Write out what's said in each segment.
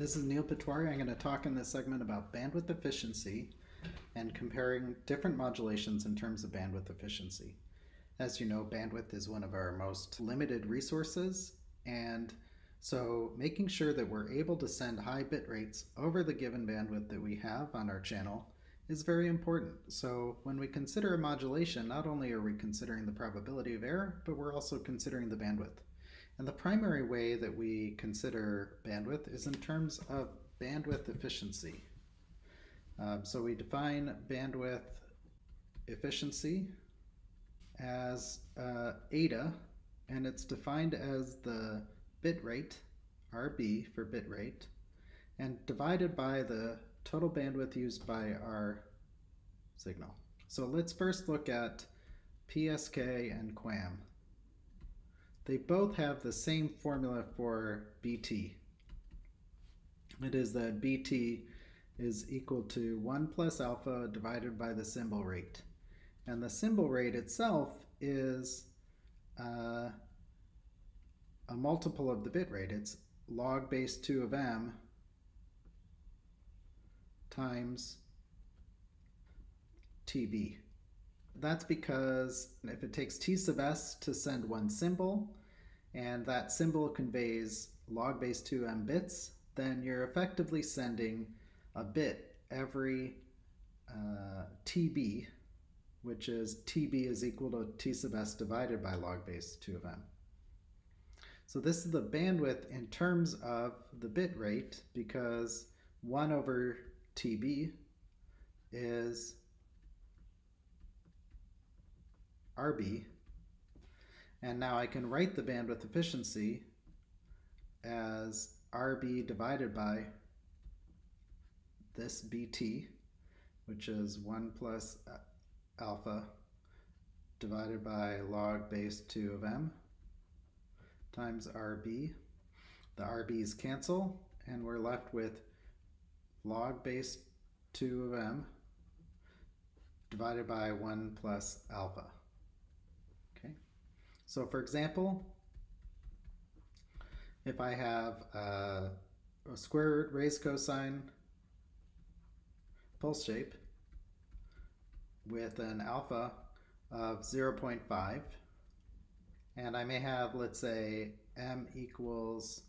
This is Neal Patwari. I'm going to talk in this segment about bandwidth efficiency and comparing different modulations in terms of bandwidth efficiency. As you know, bandwidth is one of our most limited resources, and so making sure that we're able to send high bit rates over the given bandwidth that we have on our channel is very important. So when we consider a modulation, not only are we considering the probability of error, but we're also considering the bandwidth. And the primary way that we consider bandwidth is in terms of bandwidth efficiency. Um, so we define bandwidth efficiency as uh, eta, and it's defined as the bit rate, RB for bit rate, and divided by the total bandwidth used by our signal. So let's first look at PSK and QAM. They both have the same formula for BT. It is that BT is equal to 1 plus alpha divided by the symbol rate. And the symbol rate itself is uh, a multiple of the bit rate. It's log base 2 of m times TB. That's because if it takes t sub s to send one symbol, and that symbol conveys log base 2m bits, then you're effectively sending a bit every uh, tb, which is tb is equal to t sub s divided by log base 2 of m. So this is the bandwidth in terms of the bit rate because 1 over tb is RB. And now I can write the bandwidth efficiency as RB divided by this BT, which is 1 plus alpha divided by log base 2 of m times RB. The RB's cancel, and we're left with log base 2 of m divided by 1 plus alpha. So for example, if I have a, a square root raised cosine pulse shape with an alpha of 0.5, and I may have, let's say, m equals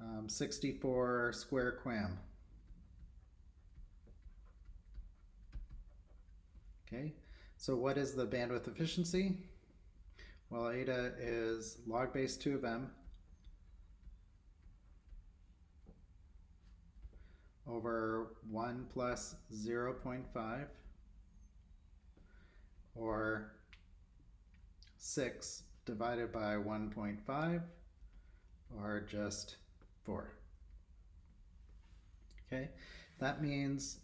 um, 64 square QAM. Okay, so what is the bandwidth efficiency? Well, eta is log base 2 of m over 1 plus 0 0.5 or 6 divided by 1.5 or just 4. Okay, that means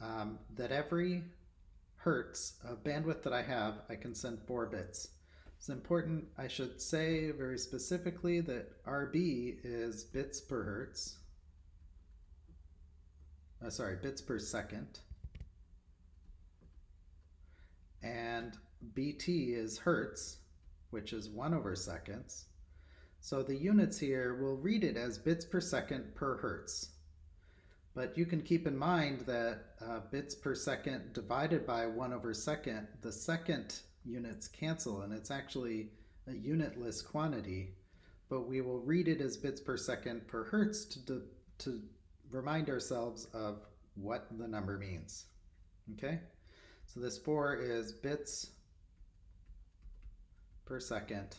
um, that every hertz of bandwidth that I have, I can send 4 bits. It's important, I should say very specifically that RB is bits per hertz. Uh, sorry, bits per second. And BT is hertz, which is 1 over seconds. So the units here, will read it as bits per second per hertz. But you can keep in mind that uh, bits per second divided by 1 over second, the second units cancel and it's actually a unitless quantity, but we will read it as bits per second per hertz to, to remind ourselves of what the number means. Okay, so this 4 is bits per second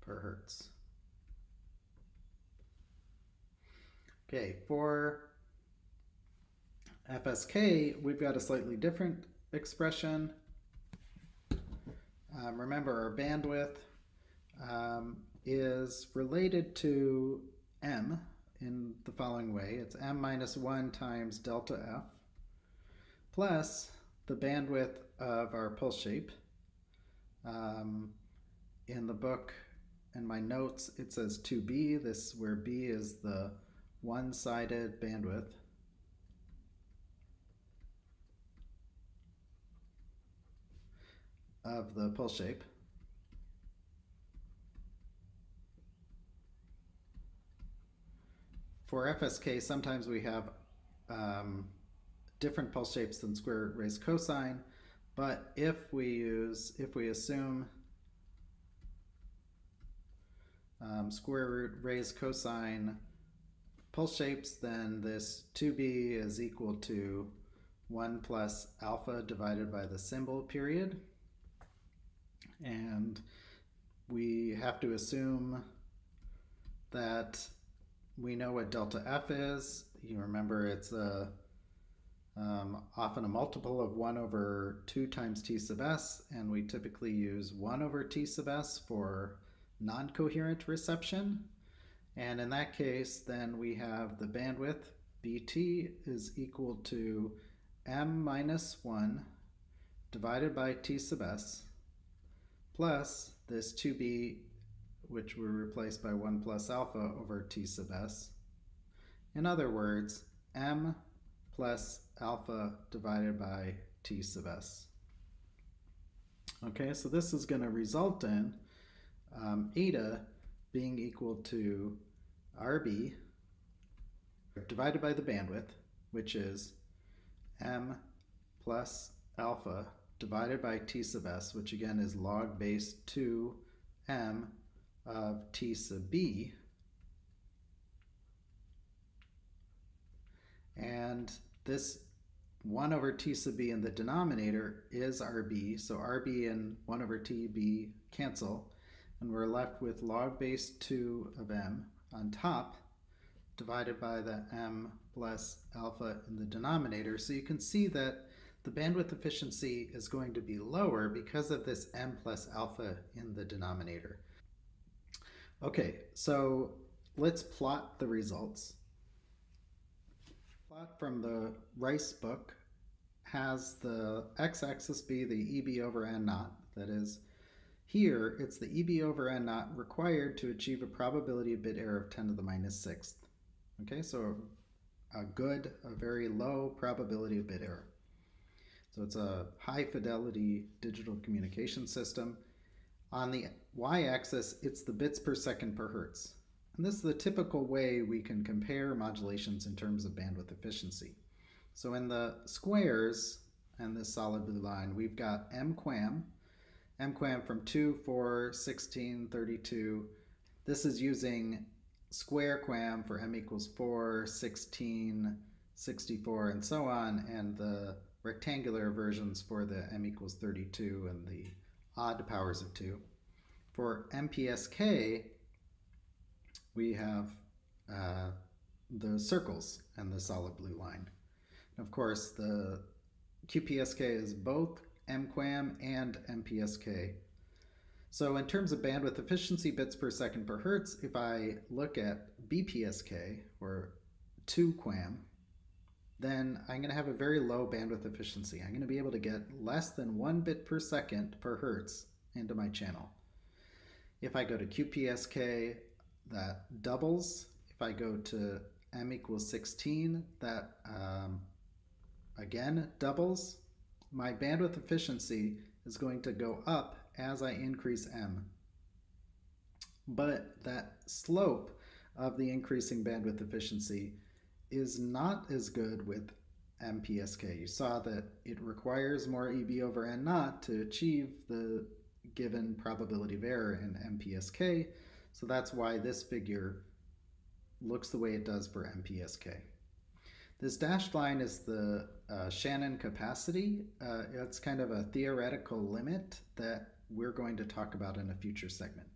per hertz. Okay, for FSK, we've got a slightly different expression. Um, remember, our bandwidth um, is related to m in the following way. It's m minus 1 times delta f plus the bandwidth of our pulse shape. Um, in the book and my notes, it says 2b, this where b is the one-sided bandwidth. Of the pulse shape. for FSK, sometimes we have um, different pulse shapes than square root raised cosine, but if we use, if we assume um, square root raised cosine pulse shapes, then this 2b is equal to 1 plus alpha divided by the symbol period. And we have to assume that we know what delta f is. You remember it's a um, often a multiple of 1 over 2 times t sub s, and we typically use 1 over t sub s for non-coherent reception. And in that case, then we have the bandwidth bt is equal to m minus 1 divided by t sub s plus this 2b, which we replace by 1 plus alpha over t sub s. In other words, m plus alpha divided by t sub s. Okay, so this is going to result in um, eta being equal to RB divided by the bandwidth, which is m plus alpha divided by t sub s, which again is log base 2 m of t sub b. And this 1 over t sub b in the denominator is rb, so rb and 1 over tb cancel, and we're left with log base 2 of m on top divided by the m plus alpha in the denominator. So you can see that the bandwidth efficiency is going to be lower because of this m plus alpha in the denominator. Okay, so let's plot the results. Plot from the Rice book has the x-axis be the EB over N naught, that is, here it's the EB over N naught required to achieve a probability of bit error of 10 to the minus sixth. Okay, so a good, a very low probability of bit error. So it's a high fidelity digital communication system. On the y-axis, it's the bits per second per hertz. And this is the typical way we can compare modulations in terms of bandwidth efficiency. So in the squares and this solid blue line, we've got mQAM, mQAM from 2, 4, 16, 32. This is using square QAM for m equals 4, 16, 64, and so on, and the rectangular versions for the m equals 32 and the odd powers of 2. For MPSK, we have uh, the circles and the solid blue line. And of course, the QPSK is both MQAM and MPSK. So in terms of bandwidth efficiency, bits per second per hertz, if I look at BPSK, or 2 QAM, then I'm going to have a very low bandwidth efficiency. I'm going to be able to get less than 1 bit per second per hertz into my channel. If I go to QPSK, that doubles. If I go to m equals 16, that um, again doubles. My bandwidth efficiency is going to go up as I increase m. But that slope of the increasing bandwidth efficiency is not as good with MPSK. You saw that it requires more EB over N naught to achieve the given probability of error in MPSK, so that's why this figure looks the way it does for MPSK. This dashed line is the uh, Shannon capacity. Uh, it's kind of a theoretical limit that we're going to talk about in a future segment.